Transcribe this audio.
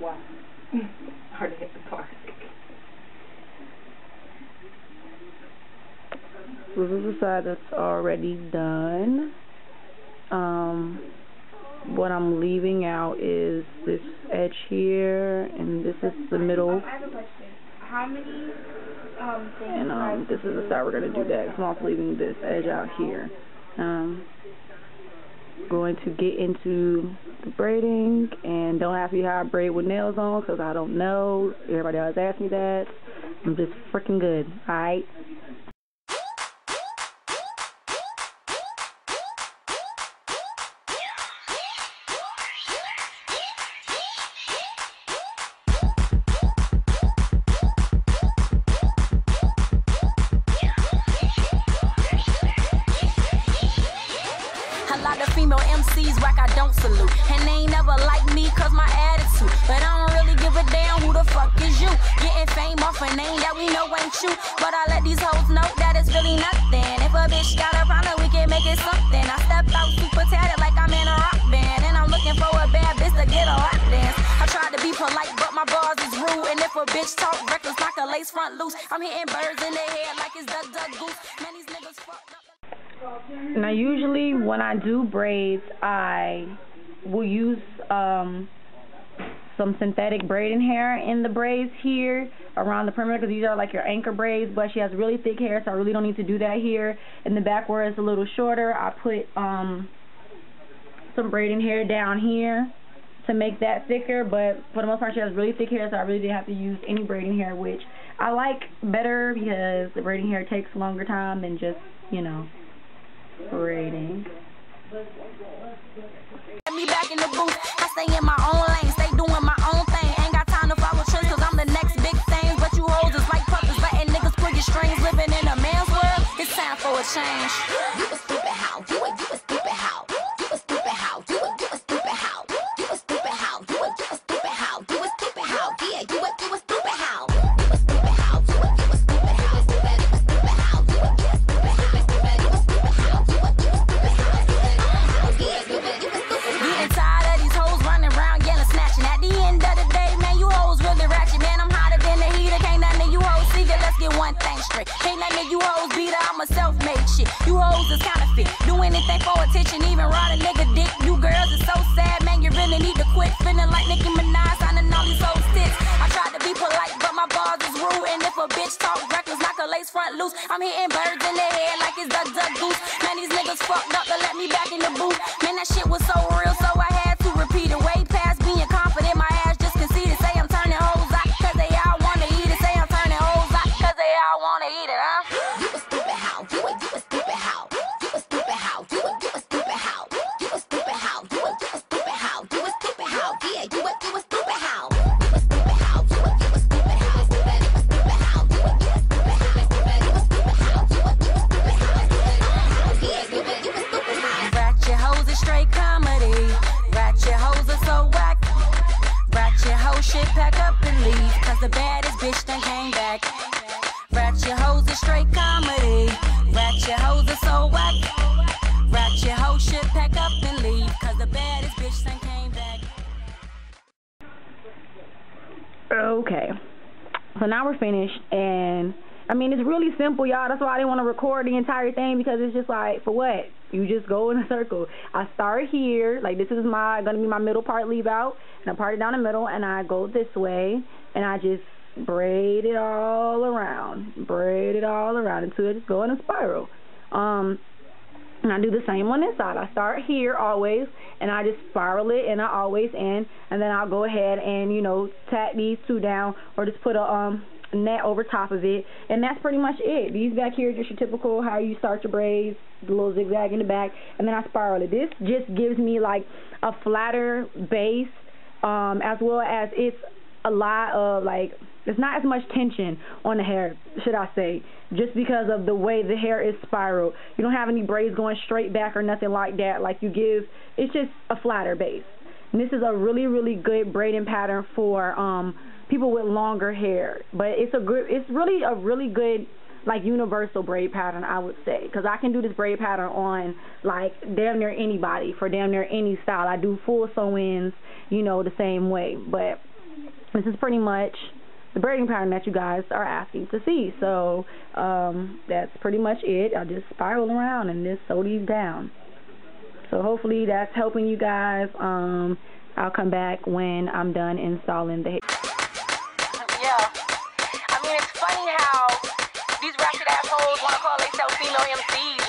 Why? Hard to hit the park. So this is the side that's already done. Um, what I'm leaving out is this edge here, and this is the middle. I have a question. How many um things And um, this is the side we're gonna do that. So I'm also leaving this edge out here. Um, going to get into the braiding, and don't ask me how I braid with nails on, cause I don't know. Everybody always asks me that. I'm just freaking good. All And they ain't never like me cause my attitude. But I don't really give a damn who the fuck is you. Getting fame off a name that we know ain't. But I let these hoes know that it's really nothing. If a bitch got a problem, we can make it something. I step out super tatted like I'm in a rock band. And I'm looking for a bad bitch to get a dance. I try to be polite, but my bars is rude. And if a bitch talk reckless, knock a lace front loose. I'm hitting birds in the head like it's goose. Man, these niggas. Now, usually when I do braids, I will use um, some synthetic braiding hair in the braids here around the perimeter because these are like your anchor braids, but she has really thick hair, so I really don't need to do that here. In the back where it's a little shorter, I put um, some braiding hair down here to make that thicker, but for the most part she has really thick hair, so I really didn't have to use any braiding hair, which I like better because the braiding hair takes longer time than just, you know, braiding. Change. You hoes beat her. I'm a self-made shit. You hoes is counterfeit. Do anything for attention, even ride a nigga dick. You girls is so sad, man. You really need to quit feeling like Nicki Minaj signing all these hoes tits. I tried to be polite, but my bars is rude. And if a bitch talk reckless, knock a lace front loose. I'm hitting birds in the head like it's duck, duck, goose. Man, these niggas fucked up to let me back in the booth. Man, that shit was so real, so Okay. So now we're finished and I mean it's really simple y'all. That's why I didn't want to record the entire thing because it's just like for what? You just go in a circle. I start here, like this is my gonna be my middle part leave out and I part it down the middle and I go this way and I just braid it all around. Braid it all around until it just go in a spiral. Um and I do the same on this side. I start here always, and I just spiral it, and I always end, and then I'll go ahead and you know tack these two down, or just put a um net over top of it, and that's pretty much it. These back here are just your typical how you start your braids, the little zigzag in the back, and then I spiral it. This just gives me like a flatter base, um, as well as it's a lot of like there's not as much tension on the hair, should I say, just because of the way the hair is spiraled. You don't have any braids going straight back or nothing like that. Like you give, it's just a flatter base. And this is a really, really good braiding pattern for um people with longer hair. But it's a good, it's really a really good like universal braid pattern, I would say, because I can do this braid pattern on like damn near anybody for damn near any style. I do full sew-ins, you know, the same way, but this is pretty much the braiding pattern that you guys are asking to see. So um, that's pretty much it. I just spiral around and just sew these down. So hopefully that's helping you guys. Um, I'll come back when I'm done installing the Yeah. I mean, it's funny how these ratchet assholes want to call themselves female MCs.